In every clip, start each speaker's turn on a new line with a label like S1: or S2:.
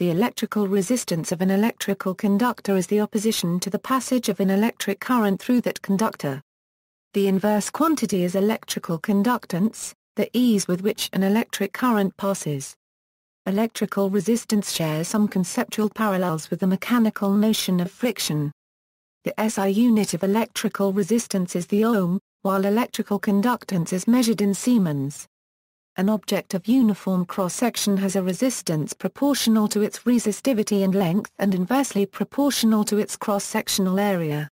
S1: the electrical resistance of an electrical conductor is the opposition to the passage of an electric current through that conductor. The inverse quantity is electrical conductance, the ease with which an electric current passes. Electrical resistance shares some conceptual parallels with the mechanical notion of friction. The SI unit of electrical resistance is the ohm, while electrical conductance is measured in Siemens. An object of uniform cross-section has a resistance proportional to its resistivity and length and inversely proportional to its cross-sectional area.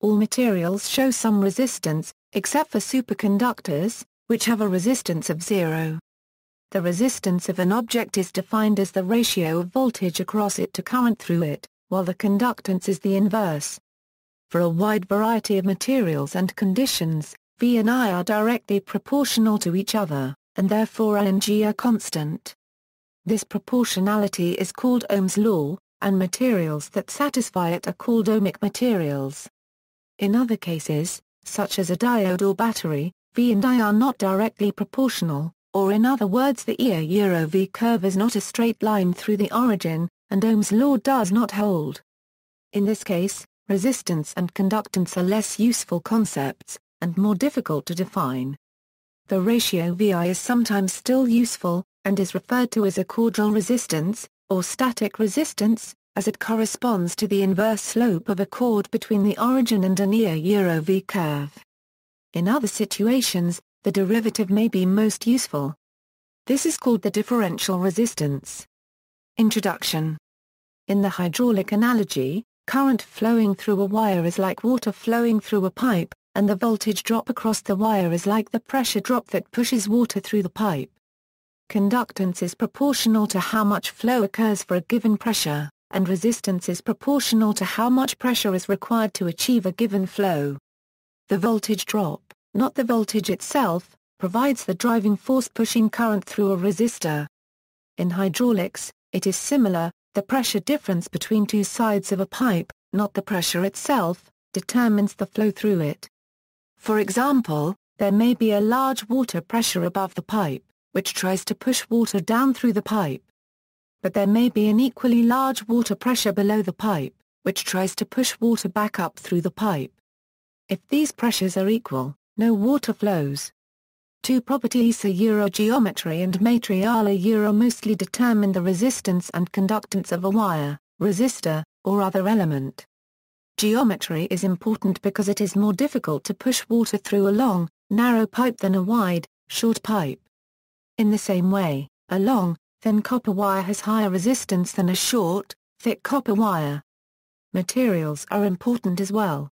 S1: All materials show some resistance, except for superconductors, which have a resistance of zero. The resistance of an object is defined as the ratio of voltage across it to current through it, while the conductance is the inverse. For a wide variety of materials and conditions, V and I are directly proportional to each other and therefore I and G are constant. This proportionality is called Ohm's law, and materials that satisfy it are called ohmic materials. In other cases, such as a diode or battery, V and I are not directly proportional, or in other words the E euro V curve is not a straight line through the origin, and Ohm's law does not hold. In this case, resistance and conductance are less useful concepts, and more difficult to define. The ratio VI is sometimes still useful, and is referred to as a chordal resistance, or static resistance, as it corresponds to the inverse slope of a chord between the origin and an euro V curve. In other situations, the derivative may be most useful. This is called the differential resistance. Introduction In the hydraulic analogy, current flowing through a wire is like water flowing through a pipe, and the voltage drop across the wire is like the pressure drop that pushes water through the pipe. Conductance is proportional to how much flow occurs for a given pressure, and resistance is proportional to how much pressure is required to achieve a given flow. The voltage drop, not the voltage itself, provides the driving force pushing current through a resistor. In hydraulics, it is similar, the pressure difference between two sides of a pipe, not the pressure itself, determines the flow through it. For example, there may be a large water pressure above the pipe, which tries to push water down through the pipe. But there may be an equally large water pressure below the pipe, which tries to push water back up through the pipe. If these pressures are equal, no water flows. Two properties Euro geometry and material Euro mostly determine the resistance and conductance of a wire, resistor, or other element. Geometry is important because it is more difficult to push water through a long, narrow pipe than a wide, short pipe. In the same way, a long, thin copper wire has higher resistance than a short, thick copper wire. Materials are important as well.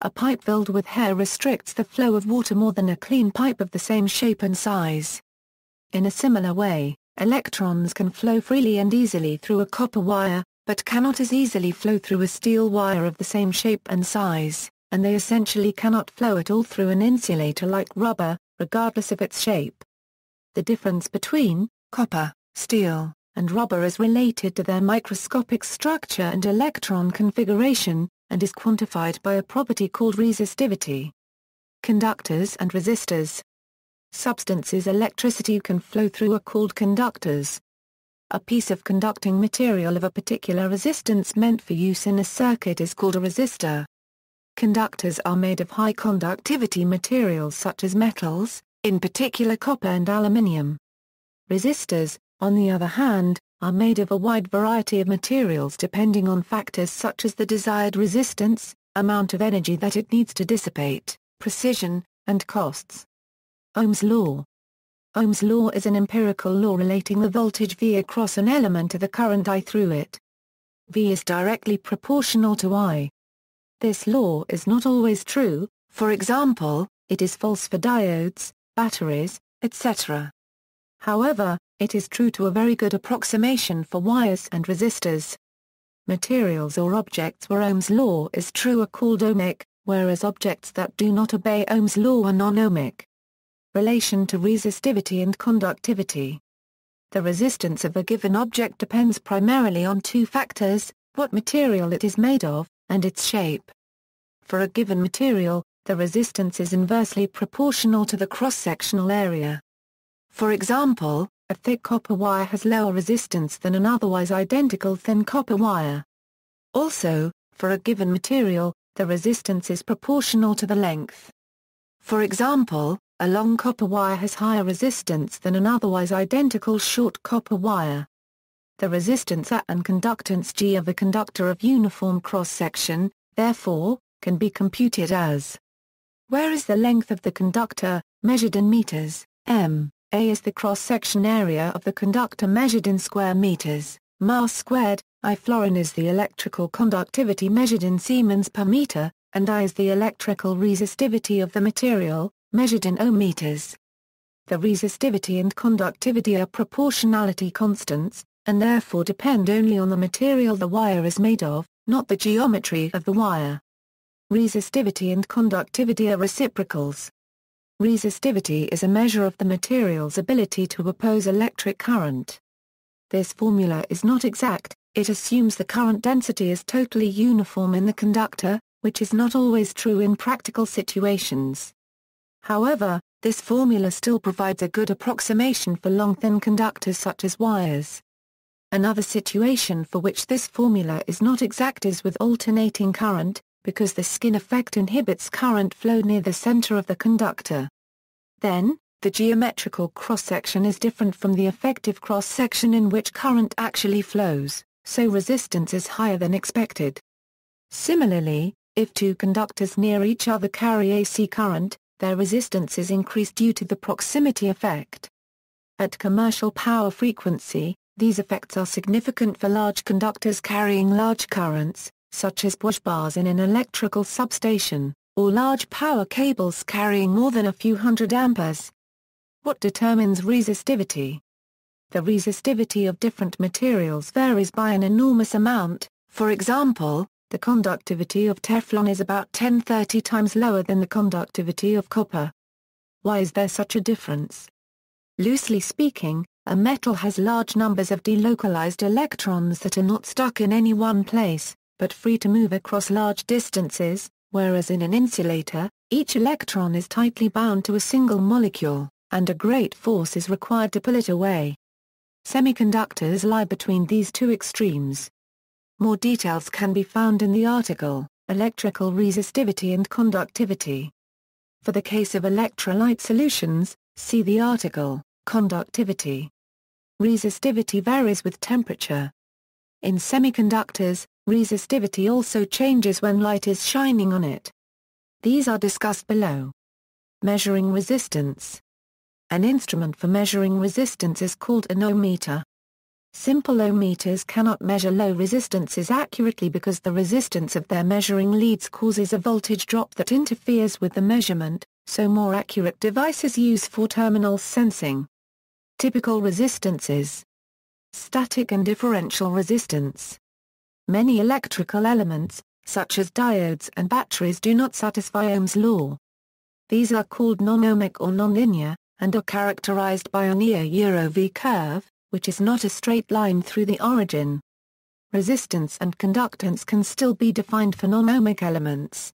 S1: A pipe filled with hair restricts the flow of water more than a clean pipe of the same shape and size. In a similar way, electrons can flow freely and easily through a copper wire, but cannot as easily flow through a steel wire of the same shape and size, and they essentially cannot flow at all through an insulator like rubber, regardless of its shape. The difference between copper, steel, and rubber is related to their microscopic structure and electron configuration, and is quantified by a property called resistivity. Conductors and resistors Substances electricity can flow through are called conductors, a piece of conducting material of a particular resistance meant for use in a circuit is called a resistor. Conductors are made of high conductivity materials such as metals, in particular copper and aluminium. Resistors, on the other hand, are made of a wide variety of materials depending on factors such as the desired resistance, amount of energy that it needs to dissipate, precision, and costs. Ohm's law Ohm's law is an empirical law relating the voltage V across an element to the current I through it. V is directly proportional to I. This law is not always true, for example, it is false for diodes, batteries, etc. However, it is true to a very good approximation for wires and resistors. Materials or objects where Ohm's law is true are called ohmic, whereas objects that do not obey Ohm's law are non-ohmic relation to resistivity and conductivity. The resistance of a given object depends primarily on two factors, what material it is made of, and its shape. For a given material, the resistance is inversely proportional to the cross-sectional area. For example, a thick copper wire has lower resistance than an otherwise identical thin copper wire. Also, for a given material, the resistance is proportional to the length. For example, a long copper wire has higher resistance than an otherwise identical short copper wire. The resistance A and conductance G of a conductor of uniform cross-section, therefore, can be computed as where is the length of the conductor, measured in meters, m, a is the cross-section area of the conductor measured in square meters, mass squared, I florin is the electrical conductivity measured in Siemens per meter, and I is the electrical resistivity of the material, measured in ohmmeters. The resistivity and conductivity are proportionality constants, and therefore depend only on the material the wire is made of, not the geometry of the wire. Resistivity and conductivity are reciprocals. Resistivity is a measure of the material's ability to oppose electric current. This formula is not exact, it assumes the current density is totally uniform in the conductor, which is not always true in practical situations. However, this formula still provides a good approximation for long-thin conductors such as wires. Another situation for which this formula is not exact is with alternating current, because the skin effect inhibits current flow near the center of the conductor. Then, the geometrical cross-section is different from the effective cross-section in which current actually flows, so resistance is higher than expected. Similarly, if two conductors near each other carry AC current, their resistance is increased due to the proximity effect. At commercial power frequency, these effects are significant for large conductors carrying large currents, such as bus bars in an electrical substation, or large power cables carrying more than a few hundred amperes. What determines resistivity? The resistivity of different materials varies by an enormous amount, for example, the conductivity of Teflon is about 10-30 times lower than the conductivity of copper. Why is there such a difference? Loosely speaking, a metal has large numbers of delocalized electrons that are not stuck in any one place, but free to move across large distances, whereas in an insulator, each electron is tightly bound to a single molecule, and a great force is required to pull it away. Semiconductors lie between these two extremes. More details can be found in the article, Electrical Resistivity and Conductivity. For the case of electrolyte solutions, see the article, Conductivity. Resistivity varies with temperature. In semiconductors, Resistivity also changes when light is shining on it. These are discussed below. Measuring resistance. An instrument for measuring resistance is called an ohmmeter. Simple ohmmeters cannot measure low resistances accurately because the resistance of their measuring leads causes a voltage drop that interferes with the measurement, so more accurate devices use four-terminal sensing. Typical resistances Static and differential resistance Many electrical elements, such as diodes and batteries do not satisfy Ohm's law. These are called non-ohmic or nonlinear, and are characterized by a near-Euro V curve, which is not a straight line through the origin. Resistance and conductance can still be defined for non-ohmic elements.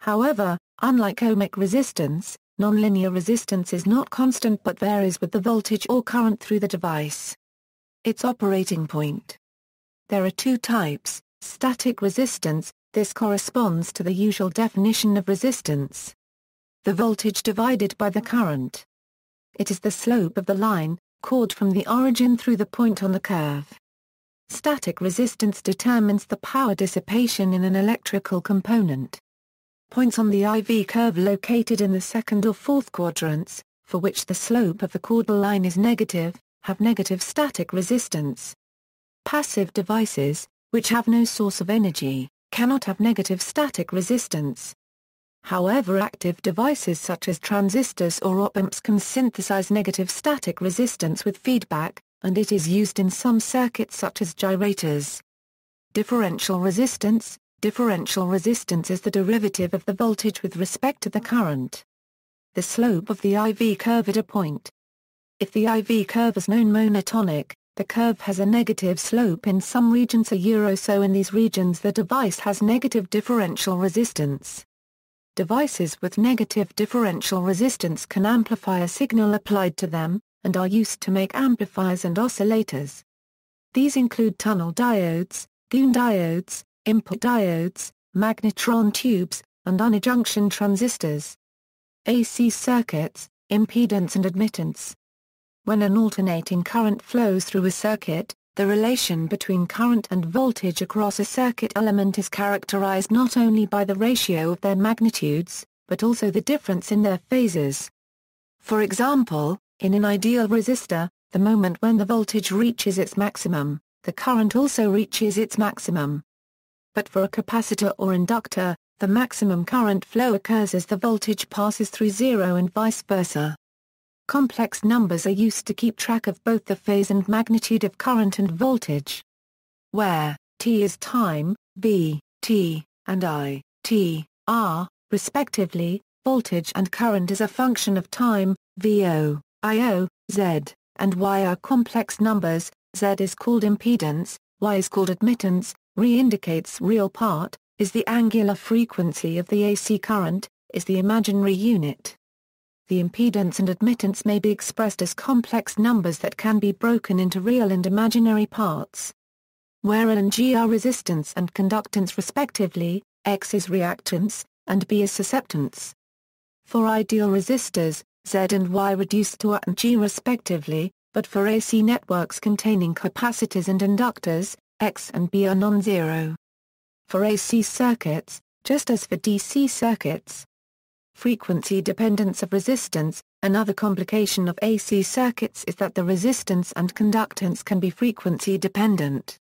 S1: However, unlike ohmic resistance, nonlinear resistance is not constant but varies with the voltage or current through the device. Its operating point there are two types, static resistance, this corresponds to the usual definition of resistance. The voltage divided by the current. It is the slope of the line, chord from the origin through the point on the curve. Static resistance determines the power dissipation in an electrical component. Points on the IV curve located in the second or fourth quadrants, for which the slope of the chordal line is negative, have negative static resistance. Passive devices, which have no source of energy, cannot have negative static resistance. However active devices such as transistors or op-amps can synthesize negative static resistance with feedback, and it is used in some circuits such as gyrators. Differential resistance Differential resistance is the derivative of the voltage with respect to the current. The slope of the IV curve at a point. If the IV curve is non-monotonic, the curve has a negative slope in some regions a euro so in these regions the device has negative differential resistance. Devices with negative differential resistance can amplify a signal applied to them, and are used to make amplifiers and oscillators. These include tunnel diodes, Gunn diodes, IMPATT diodes, magnetron tubes, and unijunction transistors. AC circuits, impedance and admittance. When an alternating current flows through a circuit, the relation between current and voltage across a circuit element is characterized not only by the ratio of their magnitudes, but also the difference in their phases. For example, in an ideal resistor, the moment when the voltage reaches its maximum, the current also reaches its maximum. But for a capacitor or inductor, the maximum current flow occurs as the voltage passes through zero and vice versa. Complex numbers are used to keep track of both the phase and magnitude of current and voltage. Where t is time, v, t, and i, t, r, respectively, voltage and current is a function of time, vo, io, z, and y are complex numbers, z is called impedance, y is called admittance, re indicates real part, is the angular frequency of the AC current, is the imaginary unit the impedance and admittance may be expressed as complex numbers that can be broken into real and imaginary parts. Where L and G are resistance and conductance respectively, X is reactance, and B is susceptance. For ideal resistors, Z and Y reduce to A and G respectively, but for AC networks containing capacitors and inductors, X and B are non-zero. For AC circuits, just as for DC circuits, Frequency dependence of resistance Another complication of AC circuits is that the resistance and conductance can be frequency dependent.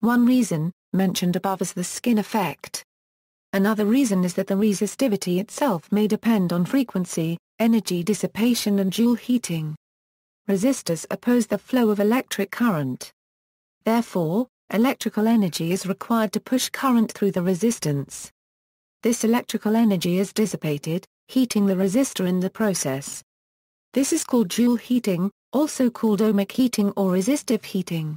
S1: One reason, mentioned above is the skin effect. Another reason is that the resistivity itself may depend on frequency, energy dissipation and Joule heating. Resistors oppose the flow of electric current. Therefore, electrical energy is required to push current through the resistance. This electrical energy is dissipated, heating the resistor in the process. This is called Joule heating, also called ohmic heating or resistive heating.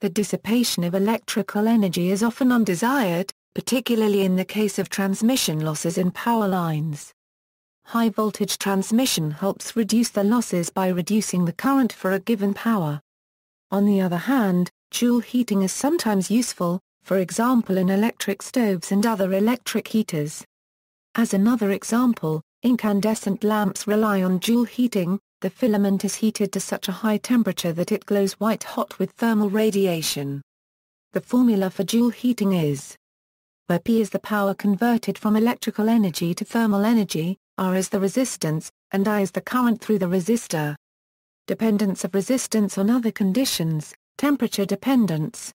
S1: The dissipation of electrical energy is often undesired, particularly in the case of transmission losses in power lines. High voltage transmission helps reduce the losses by reducing the current for a given power. On the other hand, Joule heating is sometimes useful, for example in electric stoves and other electric heaters. As another example, incandescent lamps rely on Joule heating, the filament is heated to such a high temperature that it glows white hot with thermal radiation. The formula for Joule heating is where P is the power converted from electrical energy to thermal energy, R is the resistance, and I is the current through the resistor. Dependence of resistance on other conditions, temperature dependence,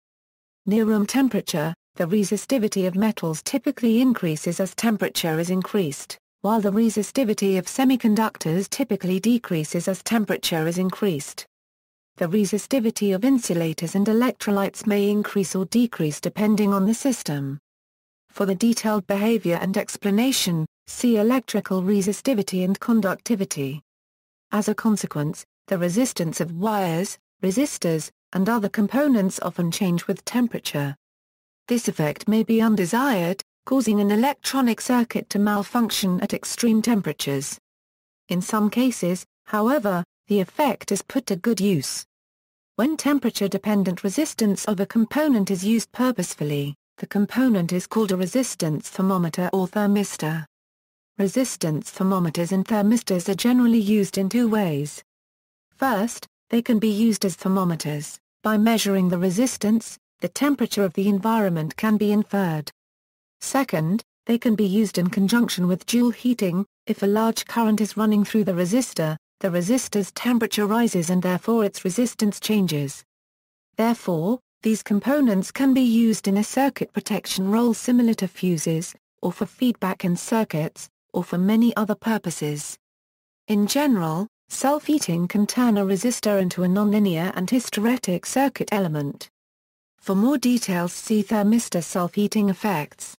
S1: Near room temperature, the resistivity of metals typically increases as temperature is increased, while the resistivity of semiconductors typically decreases as temperature is increased. The resistivity of insulators and electrolytes may increase or decrease depending on the system. For the detailed behavior and explanation, see electrical resistivity and conductivity. As a consequence, the resistance of wires, resistors, and other components often change with temperature. This effect may be undesired, causing an electronic circuit to malfunction at extreme temperatures. In some cases, however, the effect is put to good use. When temperature-dependent resistance of a component is used purposefully, the component is called a resistance thermometer or thermistor. Resistance thermometers and thermistors are generally used in two ways. First, they can be used as thermometers. By measuring the resistance, the temperature of the environment can be inferred. Second, they can be used in conjunction with Joule heating, if a large current is running through the resistor, the resistor's temperature rises and therefore its resistance changes. Therefore, these components can be used in a circuit protection role similar to fuses, or for feedback in circuits, or for many other purposes. In general, Self-heating can turn a resistor into a nonlinear and hysteretic circuit element. For more details see thermistor self-heating effects.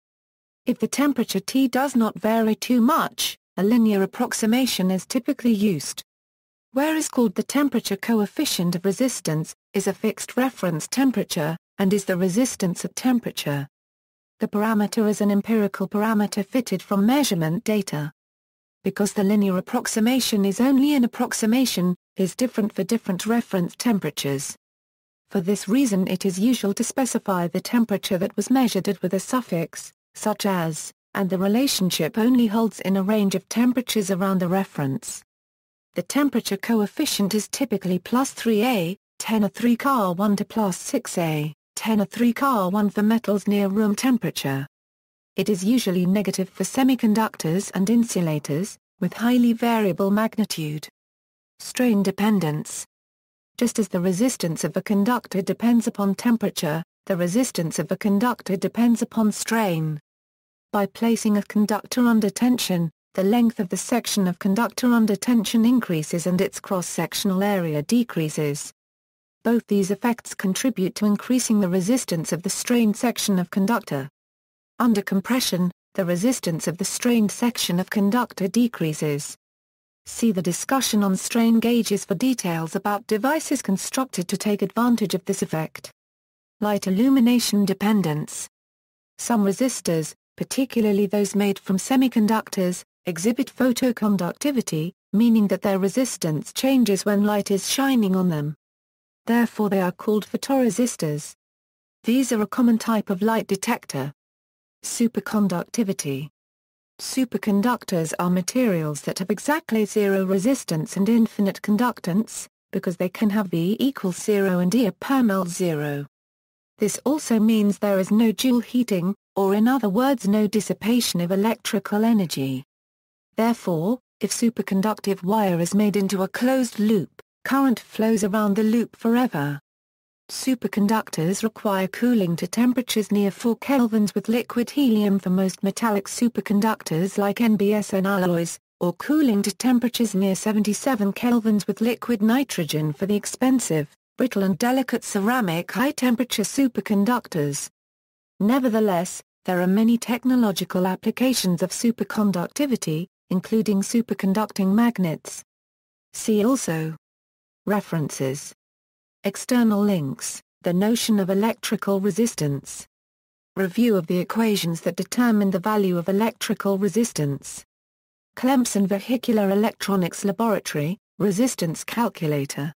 S1: If the temperature T does not vary too much, a linear approximation is typically used. Where is called the temperature coefficient of resistance, is a fixed reference temperature, and is the resistance at temperature. The parameter is an empirical parameter fitted from measurement data. Because the linear approximation is only an approximation, is different for different reference temperatures. For this reason it is usual to specify the temperature that was measured at with a suffix, such as, and the relationship only holds in a range of temperatures around the reference. The temperature coefficient is typically plus 3A, 10 or 3 Ca 1 to plus 6A, 10 or 3 Ca 1 for metals near room temperature. It is usually negative for semiconductors and insulators, with highly variable magnitude. Strain dependence Just as the resistance of a conductor depends upon temperature, the resistance of a conductor depends upon strain. By placing a conductor under tension, the length of the section of conductor under tension increases and its cross-sectional area decreases. Both these effects contribute to increasing the resistance of the strained section of conductor. Under compression, the resistance of the strained section of conductor decreases. See the discussion on strain gauges for details about devices constructed to take advantage of this effect. Light illumination dependence. Some resistors, particularly those made from semiconductors, exhibit photoconductivity, meaning that their resistance changes when light is shining on them. Therefore they are called photoresistors. These are a common type of light detector. Superconductivity Superconductors are materials that have exactly zero resistance and infinite conductance, because they can have V equals zero and E per mol zero. This also means there is no Joule heating, or in other words no dissipation of electrical energy. Therefore, if superconductive wire is made into a closed loop, current flows around the loop forever. Superconductors require cooling to temperatures near 4 kelvins with liquid helium for most metallic superconductors like NBSN alloys, or cooling to temperatures near 77 kelvins with liquid nitrogen for the expensive, brittle and delicate ceramic high-temperature superconductors. Nevertheless, there are many technological applications of superconductivity, including superconducting magnets. See also References External links, The notion of electrical resistance. Review of the equations that determine the value of electrical resistance. Clemson Vehicular Electronics Laboratory, Resistance Calculator.